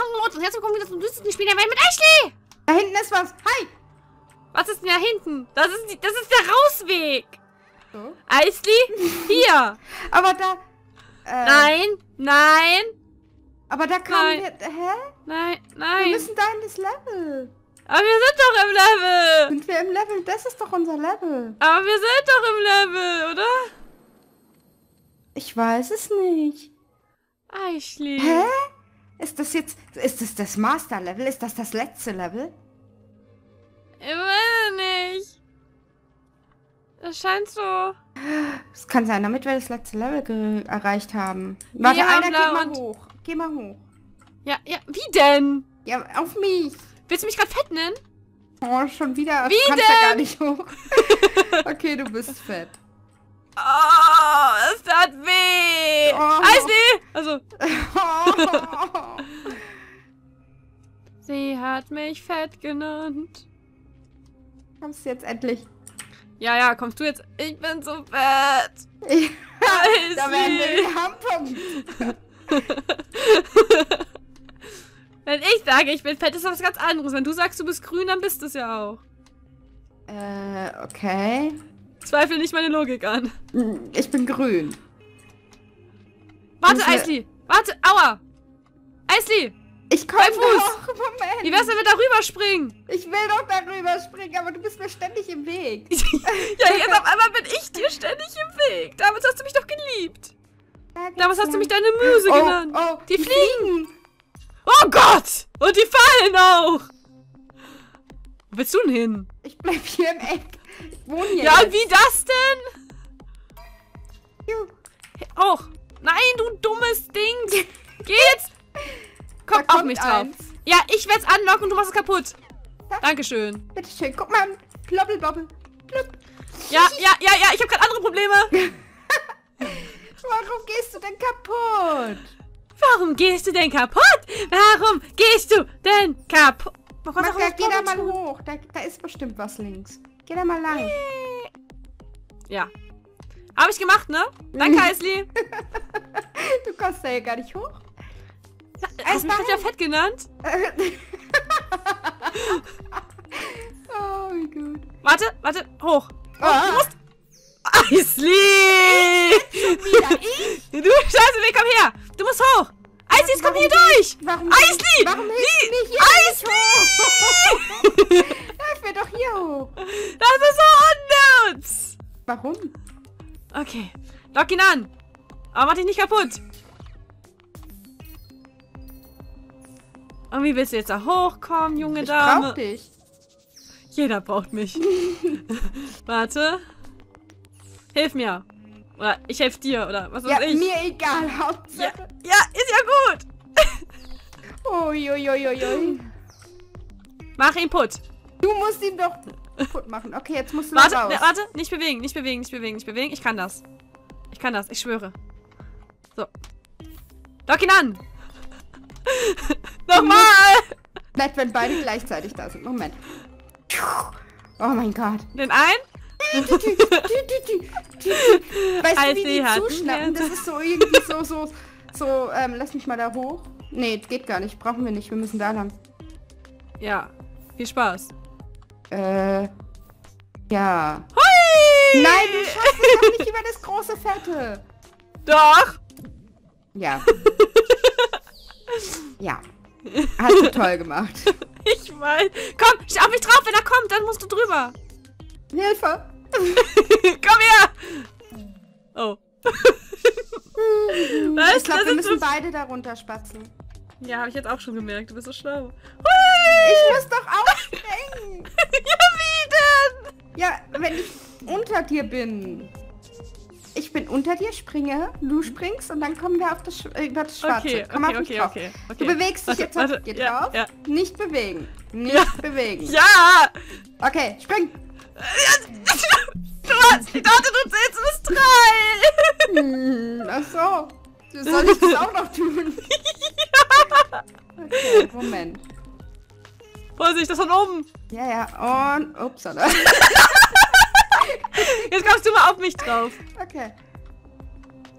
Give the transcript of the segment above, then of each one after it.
Hallo und herzlich willkommen wieder zum düstersten Spiel der Welt mit Ashley! Da hinten ist was. Hi! Was ist denn da hinten? Das ist, die, das ist der Rausweg! So. Ashley, hier! Aber da. Äh, Nein, nein, Aber da kommen Nein. wir. Hä? nein, Wir nein. müssen da in das Level. Aber wir sind doch im Level! Sind wir im Level? Das ist doch unser Level. Aber wir sind doch im Level, oder? Ich weiß es nicht. Ashley. Hä? Ist das jetzt. Ist das das Master Level? Ist das das letzte Level? Ich weiß nicht. Das scheint so. Es kann sein, damit wir das letzte Level erreicht haben. Warte, Ja, einer, geh mal hoch. Geh mal hoch. Ja, ja, wie denn? Ja, auf mich. Willst du mich gerade fett nennen? Oh, schon wieder. Wie du kannst ja gar denn? nicht hoch. okay, du bist fett. Oh, es tat weh. Oh. Ashley! Also, Oh. sie hat mich fett genannt. Kommst du jetzt endlich? Ja, ja, kommst du jetzt? Ich bin so fett. Ja, da werden wir. Wenn ich sage, ich bin fett, ist das was ganz anderes. Wenn du sagst, du bist grün, dann bist du es ja auch. Äh, okay. Zweifel nicht meine Logik an. Ich bin grün. Warte, Ashley. Warte, aua. Ashley, Ich komme Mein Fuß. doch. Moment. wie wär's, wenn wir da rüberspringen? Ich will doch darüber springen, aber du bist mir ständig im Weg. ja, jetzt auf einmal bin ich dir ständig im Weg. Damals hast du mich doch geliebt. Da Damals hast du mich deine Muse oh, genannt. Oh, Die fliegen. Oh Gott! Und die fallen auch! Wo willst du denn hin? Ich bleib hier im Eck. Ich wohne hier. Ja, jetzt. wie das denn? Juh. Och, nein, du dummes Ding! Geh jetzt! Komm auf mich drauf. eins. Ja, ich werd's anlocken und du machst es kaputt. Dankeschön. Bitteschön, guck mal. Plobbelbobbel. Plupp. Ja, ja, ja, ja, ich habe gerade andere Probleme. Warum gehst du denn kaputt? Warum gehst du denn kaputt? Warum gehst du denn kaputt? Oh Gott, warum Magda, geh da mal tun? hoch. Da, da ist bestimmt was links. Geh da mal lang. Ja. Habe ich gemacht, ne? Danke, Heißli. Du kommst da hier gar nicht hoch. Hast du mich ja fett genannt? oh, wie gut. Warte, warte, hoch. Ah. Eisli! Wieder ich? Du scheiße, komm her! Du musst hoch! Eisli, komm hier durch! Warum? Eisli! Warum hilfst du mir hier Eisli! Hilf mir doch hier hoch. Das ist so unnütz! Warum? Okay, lock ihn an. Aber mach dich nicht kaputt. Und wie willst du jetzt da hochkommen, junge Ich Dame? brauch dich. Jeder braucht mich. Warte. Hilf mir. Oder ich helfe dir, oder was weiß Ja, ich. mir egal. ja, Hauptsache. ja, ist ja gut. Uiuiuiui. Mach ihn putt. Du musst ihn doch kaputt machen. Okay, jetzt musst du Warte, raus. ne, warte, nicht bewegen, nicht bewegen, nicht bewegen, nicht bewegen. Ich kann das. Ich kann das, ich schwöre. So. Lock ihn an. Nochmal. Nett, wenn beide gleichzeitig da sind. Moment. Oh mein Gott. Den ein. Weißt du, wie die zuschnappen? Das ist so irgendwie so, so, so, ähm, lass mich mal da hoch. Nee, geht gar nicht. Brauchen wir nicht. Wir müssen da lang. Ja. Viel Spaß. Äh, ja. Hui! Nein, du schaffst es doch nicht über das große Fette. Doch. Ja. Ja. Hast du toll gemacht. Ich weiß. Komm, steh auf mich drauf, wenn er kommt, dann musst du drüber. Hilfe. Komm her. Oh. Was? Ich glaube, wir müssen so- beide darunter spatzen. Ja, habe ich jetzt auch schon gemerkt. Du bist so schlau. Hui! Ich muss doch aufspringen. ja, wie denn? Ja, wenn ich unter dir bin. Ich bin unter dir, springe, du springst und dann kommen wir auf das, äh, über das Schwarze. Okay, Komm okay, auf mich okay, drauf. okay, Du okay. bewegst dich jetzt warte, auf dir ja, drauf. ja. Nicht bewegen. Nicht Ja. bewegen. Ja! Okay, spring. Du ich dachte, du zählst bis drei! Hm, ach so. Soll ich das auch noch tun? Okay, Moment. Vorsicht, das von oben! Ja, ja. Und, upsala. Jetzt kommst du mal auf mich drauf. Okay.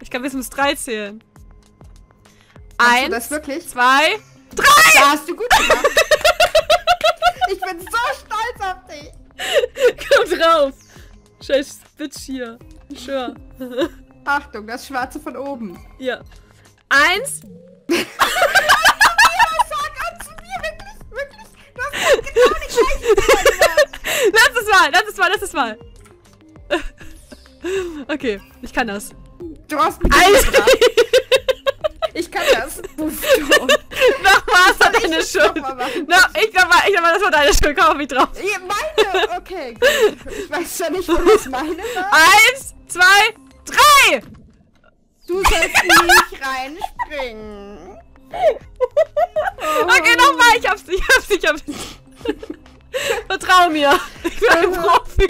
Ich kann bis bis drei zählen. Eins, das wirklich? zwei, drei! Da hast du gut gemacht. ich bin so stolz auf dich. Komm drauf! Scheiß Bitch hier. Schwör. Achtung, das Schwarze von oben. Ja. Eins. Sag an zu mir, wirklich, wirklich. Du hast genau die gleiche. Letztes Mal, letztes Mal, letztes Mal. Okay, ich kann das. Du hast mich umgebracht. Ich kann das. Nochmal, ich deine Schuld. noch das war deine Schuld. Komm mich drauf. Ja, Meine? Okay, gut. Ich weiß zwar nicht, wo das meine war. Eins, zwei, drei! Du sollst nicht reinspringen. Okay, nochmal. Ich hab's, ich hab's, ich hab's. Vertrau mir. Ich bin ein Profi.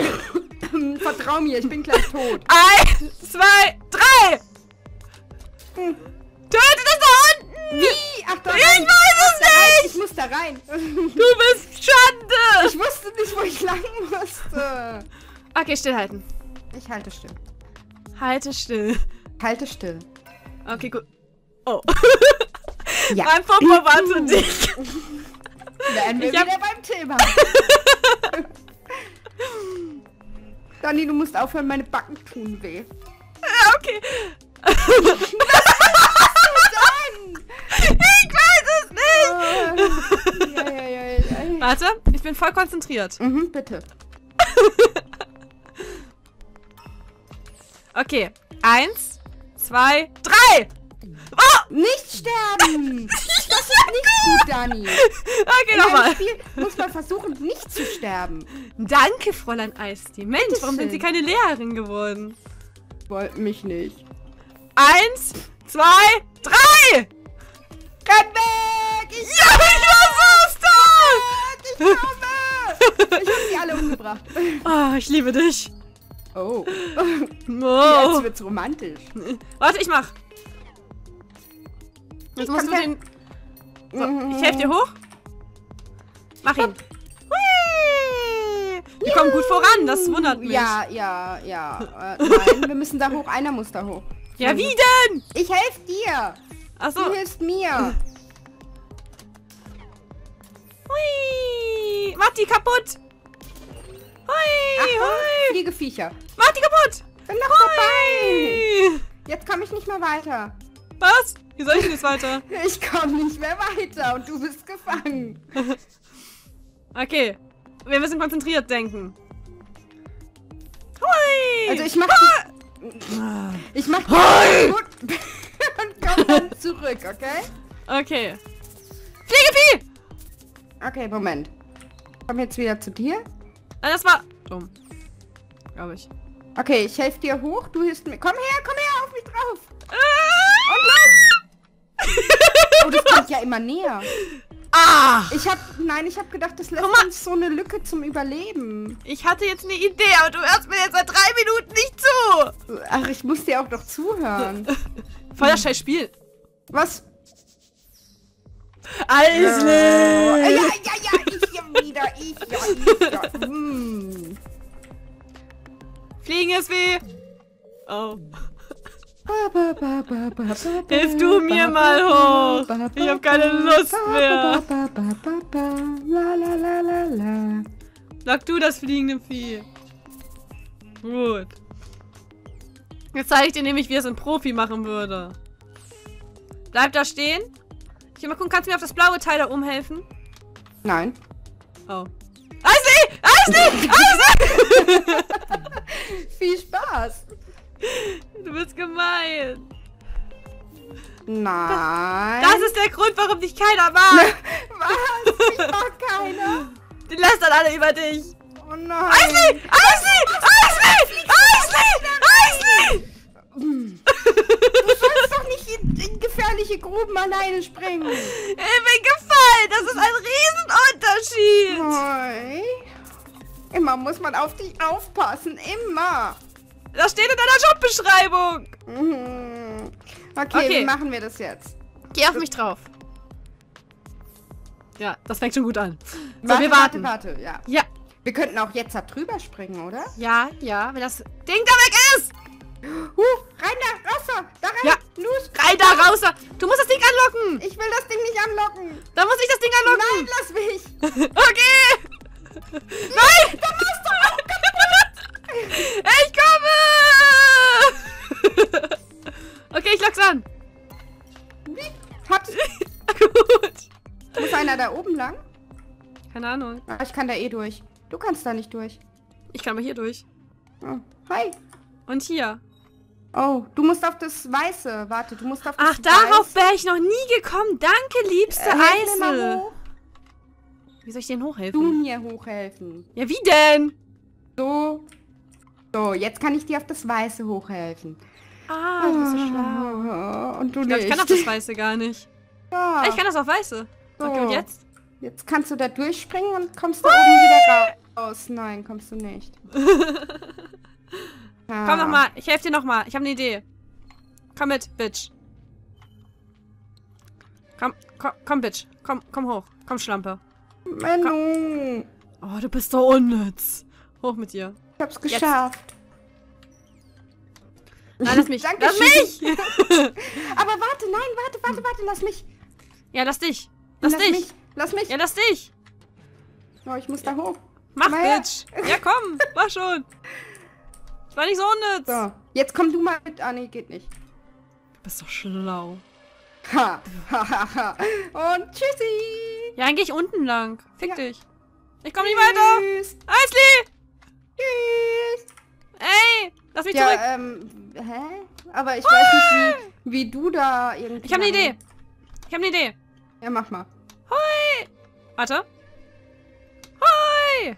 Hm, Vertrau mir, ich bin gleich tot. Eins, zwei, drei! Hm. Töte das da unten! Wie? Ach, da Ich rein. weiß es rein. nicht! Ich muss da rein. Du bist Schande! Ich wusste nicht, wo ich lang musste. Okay, stillhalten. Ich halte still. Halte still. Halte still. Okay, gut. Oh. Ja. Mein Popo warte dich. Wären wir Ich hab- wieder beim Thema. Dani, du musst aufhören, meine Backen tun weh. Ja, okay. Ich weiß es nicht. ja, ja, ja, ja. Warte, ich bin voll konzentriert. Mhm, bitte. Okay. Eins, zwei, drei. Oh! Nicht sterben! Das ist nicht gut, Dani. Okay, nochmal. Spiel muss man versuchen, nicht zu sterben. Danke, Fräulein Eisti. Mensch, warum sind. Sie keine Lehrerin geworden? Wollten mich nicht. Eins, zwei, drei. Renn weg! Ich, Ja, ich so stark. ich komme! Ich hab sie alle umgebracht. Oh, ich liebe dich. Oh. Oh. Jetzt wird's romantisch. Warte, ich mach. Jetzt musst du den... So, ich helfe dir hoch. Mach ihn. Hui. Wir kommen gut voran, das wundert mich. Ja, ja, ja. Äh, nein, wir müssen da hoch. Einer muss da hoch. Ja, wie denn? Ich helfe dir. Achso. Du hilfst mir. Hui. Mach die kaputt. Hui, Achtung, hui. fliege Viecher. Mach die kaputt. Bin noch dabei. Hui. Jetzt komme ich nicht mehr weiter. Was? Wie soll ich denn jetzt weiter? Ich komme nicht mehr weiter und du bist gefangen. Okay. Wir müssen konzentriert denken. Hui. Also ich mach die, ich mach die gut und komm dann zurück, okay? Okay. Fliegevieh! Okay, Moment. Komm jetzt wieder zu dir. Ah, Das war dumm. Glaube ich. Okay, ich helfe dir hoch, du hilfst mir. Komm her, komm her, auf mich drauf. Und los! Oh, das kommt ja immer näher. Ah! Ich hab, nein, ich hab gedacht, das lässt uns so eine Lücke zum Überleben. Ich hatte jetzt eine Idee, aber du hörst mir jetzt seit drei Minuten nicht zu. Ach, ich muss dir auch doch zuhören. Voll das scheiß Spiel. Was? Alles Ja, ja, ja, ich hier wieder, ich ja, ich ja. Hm. Fliegen ist weh. Oh. Hilf du mir mal hoch. Ich hab ba, keine Lust mehr. Sag du das fliegende Vieh. Gut. Jetzt zeige ich dir nämlich, wie es ein Profi machen würde. Bleib da stehen. Ich will mal gucken, kannst du mir auf das blaue Teil da oben helfen? Nein. Oh. Eisli! Eisli! Eisli! Viel Spaß. Du bist gemein. Nein. Das ist der Grund, warum dich keiner mag. Was? Ich mag keiner. Die lästern alle über dich. Oh nein. Eisli! Eisli! Eisli! Eisli! Du sollst doch nicht in, in gefährliche Gruben alleine springen. Ich bin gefallen. Das ist ein Riesenunterschied. Hoi. Immer muss man auf dich aufpassen. Immer. Das steht in deiner Jobbeschreibung. Mhm. Okay, Okay. wie machen wir das jetzt? Geh auf mich drauf. Ja, das fängt schon gut an. So, warte, wir warten. warte, warte. Ja. Ja, Wir könnten auch jetzt da drüber springen, oder? ja, ja, wenn das Ding da weg ist. Huh, rein da, raus da, da rein. Ja. Los. Rein da raus. da. Du musst das Ding anlocken. Ich will das Ding nicht anlocken. Da muss ich das Ding Nein, anlocken. lass mich. Okay. Ahnung. Ah, Ich kann da eh durch. Du kannst da nicht durch. Ich kann mal hier durch. Oh. Hi. Und hier. Oh, du musst auf das Weiße. Warte, du musst auf das Ach, darauf wäre ich noch nie gekommen. Danke, liebste Äh, Eisel. Wie soll ich denn Du hochhelfen? mir hochhelfen. Ja, wie denn? So. So, jetzt kann ich dir auf das Weiße hochhelfen. Ah, du bist so schlau. Und du Ich glaube, nicht. ich kann auf das Weiße gar nicht. Ja. Ich kann das auf Weiße. Okay, So. und jetzt? Jetzt kannst du da durchspringen und kommst da oben wieder raus. Nein, kommst du nicht. Ja. Komm noch mal. Ich helfe dir noch mal. Ich habe eine Idee. Komm mit, Bitch. Komm, komm, komm, Bitch. Komm, komm hoch. Komm, Schlampe. Menno. Oh, du bist so unnütz. Hoch mit dir. Ich hab's geschafft. Nein, lass mich. Danke lass mich! Aber warte, nein, warte, warte, warte, lass mich. ja, lass dich. Lass, dich. mich. Lass mich. Ja, lass dich. Oh, ich muss da hoch. Mach, Komm. Bitch. Ja, komm. Mach schon. Ich war nicht so unnütz. So, jetzt komm du mal mit. Ah, nee, geht nicht. Du bist doch schlau. Ha, ha, ha, ha. Und tschüssi. Ja, dann geh ich unten lang. Fick Ja. dich. Ich komm nicht weiter. Tschüss. Eisli! Tschüss. Ey! Lass mich Ja, zurück. ähm, hä? Aber ich weiß nicht, wie, wie du da irgendwie... Ich habe eine Idee. Ich habe eine Idee. Ja, mach mal. Warte. Hoi!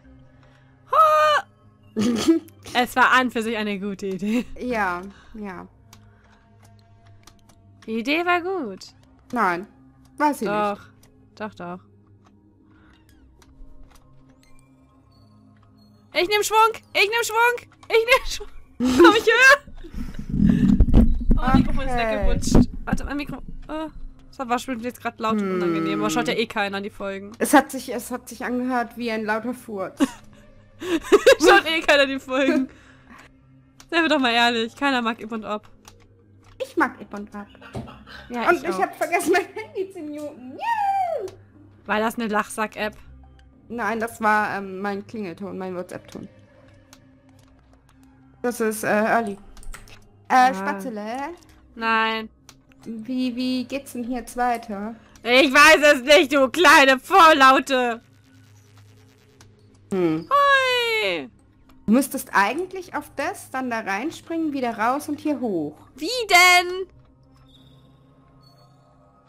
Ho! es war an für sich eine gute Idee. ja, ja. Die Idee war gut. Nein, weiß ich nicht. Doch. Doch, doch. Ich nehm Schwung! Ich nehm Schwung! Ich nehm Schwung! Komm ich höher? Oh, mein Mikrofon ist Okay. weggerutscht. Warte, mein Mikro... Oh, das war bestimmt jetzt gerade laut und unangenehm. Aber schaut ja eh keiner an die Folgen. Es hat sich, es hat sich angehört wie ein lauter Furz. schaut eh keiner die Folgen. Seien wir doch mal ehrlich. Keiner mag Ip und Op. Ich mag Ip und Ab. Ja, Und ich, ich, habe vergessen, mein Handy zu muten. Yeah! War das eine Lachsack-App? Nein, das war ähm, mein Klingelton, mein WhatsApp-Ton. Das ist äh, Early. Äh, Ah. Spatzele, Nein. Wie, wie geht's denn hier jetzt weiter? Ich weiß es nicht, du kleine Vorlaute. Hm. Hui. Du müsstest eigentlich auf das, dann da reinspringen, wieder raus und hier hoch. Wie denn?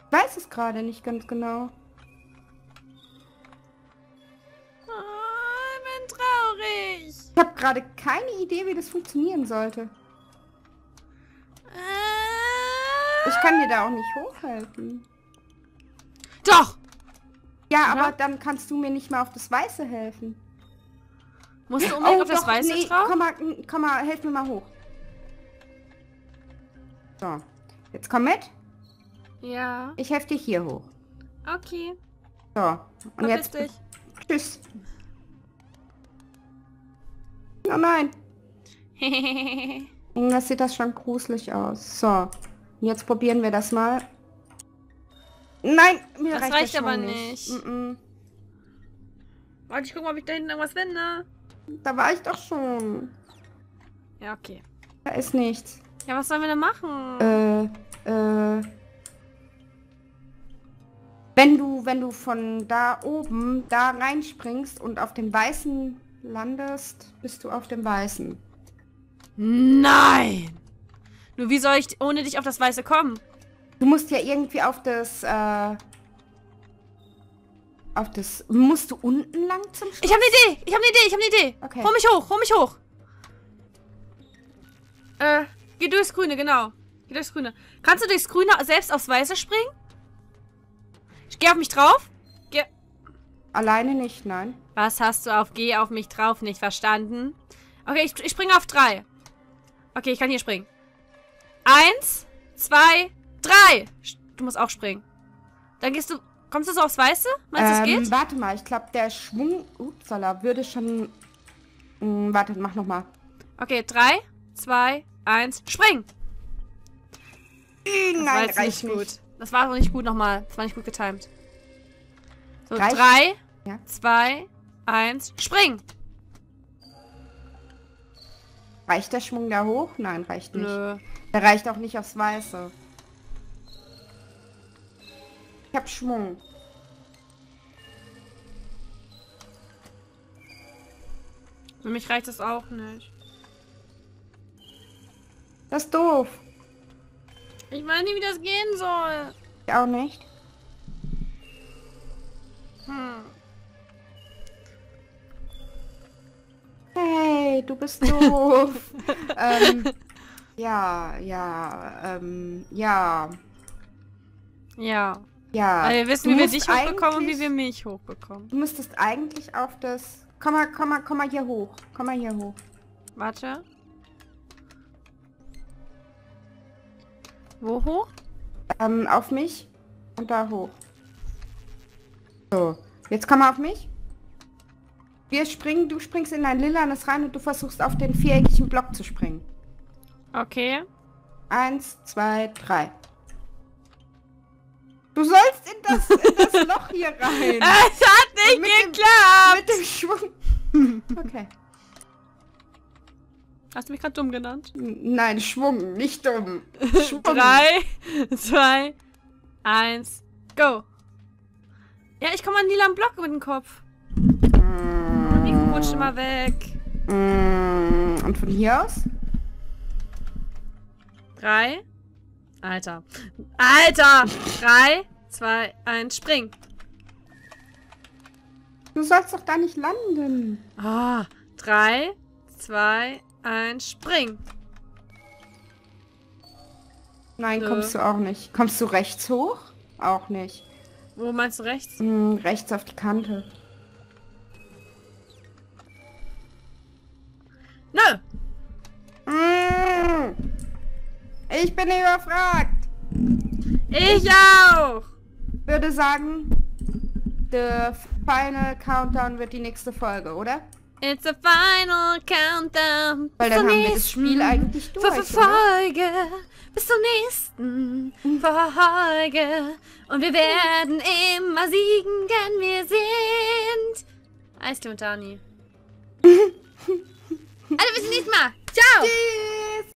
Ich weiß es gerade nicht ganz genau. Oh, ich bin traurig. Ich habe gerade keine Idee, wie das funktionieren sollte. Ich kann dir da auch nicht hochhelfen. Doch. Ja, Oder? aber dann kannst du mir nicht mal auf das Weiße helfen. Musst du unbedingt auf das doch, Weiße nee, drauf? komm mal, mm, komm mal, helf mir mal hoch. So, jetzt komm mit. Ja. Ich helfe dir hier hoch. Okay. So, und Verpiss jetzt dich. tschüss. Oh nein, irgendwas sieht das schon gruselig aus. So, jetzt probieren wir das mal. Nein, mir Das reicht, reicht der aber Schwung nicht. Mm -mm. Warte, ich guck mal, ob ich da hinten irgendwas finde. Da war ich doch schon. Ja, okay. Da ist nichts. Ja, was sollen wir denn machen? Äh, äh. Wenn du, wenn du von da oben da reinspringst und auf dem Weißen landest, bist du auf dem Weißen. Nein! Nur wie soll ich ohne dich auf das Weiße kommen? Du musst ja irgendwie auf das, äh. Auf das. Musst du unten lang zum Schluss? Ich habe eine Idee! Ich habe eine Idee! Ich habe eine Idee! Okay. Hol mich hoch! Hol mich hoch! Äh, geh durchs Grüne, genau. Geh durchs Grüne. Kannst du durchs Grüne selbst aufs Weiße springen? Ich geh auf mich drauf. Geh. Alleine nicht, nein. Was hast du auf Geh auf mich drauf nicht verstanden? Okay, ich, ich springe auf drei. Okay, ich kann hier springen. Eins, zwei, drei. Du musst auch springen. Dann gehst du. Kommst du so aufs Weiße? Meinst du, es ähm, geht? Warte mal, ich glaube, der Schwung. Upsala, würde schon. Mm, warte, mach nochmal. Okay, drei, zwei, eins, spring! Das war Nein, jetzt reicht nicht nicht. gut. Das war doch nicht gut nochmal. Das war nicht gut getimed. So, Reicht? drei, Ja. zwei, eins, spring! Reicht der Schwung da hoch? Nein, reicht nicht. Nö. Der reicht auch nicht aufs Weiße. Ich hab Schwung. Für mich reicht das auch nicht. Das ist doof. Ich weiß nicht, wie das gehen soll. Ich auch nicht. Hm. Hey, du bist doof. ähm, ja, ja, ähm, ja, Ja. ja. Weil wir wissen, Du wie wir dich hochbekommen und wie wir mich hochbekommen. Du müsstest eigentlich auf das... Komm mal, komm mal, komm mal hier hoch. Komm mal hier hoch. Warte. Wo hoch? Ähm, auf mich und da hoch. So, jetzt komm mal auf mich. Wir springen, du springst in dein Lilanes rein und du versuchst auf den viereckigen Block zu springen. Okay. Eins, zwei, drei. Du sollst in das, in das Loch hier rein. Es hat nicht Mit dem- geklappt! Mit dem Schwung. Okay. Hast du mich gerade dumm genannt? Nein, Schwung, nicht dumm. Schwung. Drei, zwei, eins, go! Ja, ich komme an lila Block mit dem Kopf. Mein Mikro rutscht immer weg. Mm, Und von hier aus? Drei. Alter. Alter! Drei, zwei, eins, spring. Du sollst doch da nicht landen. Ah, drei, zwei, eins, spring. Nein, Nö. kommst du auch nicht. Kommst du rechts hoch? Auch nicht. Wo meinst du rechts? Mm, rechts auf die Kante. Nö! Ich bin überfragt. Ich auch! Würde sagen, der final Countdown wird die nächste Folge, oder? It's a final countdown. Weil dann haben wir das Spiel eigentlich durch? Folge. Bis zur nächsten Folge. Und wir werden immer siegen, denn wir sind Eistee und Dani. Also bis zum nächsten Mal. Ciao! Tschüss.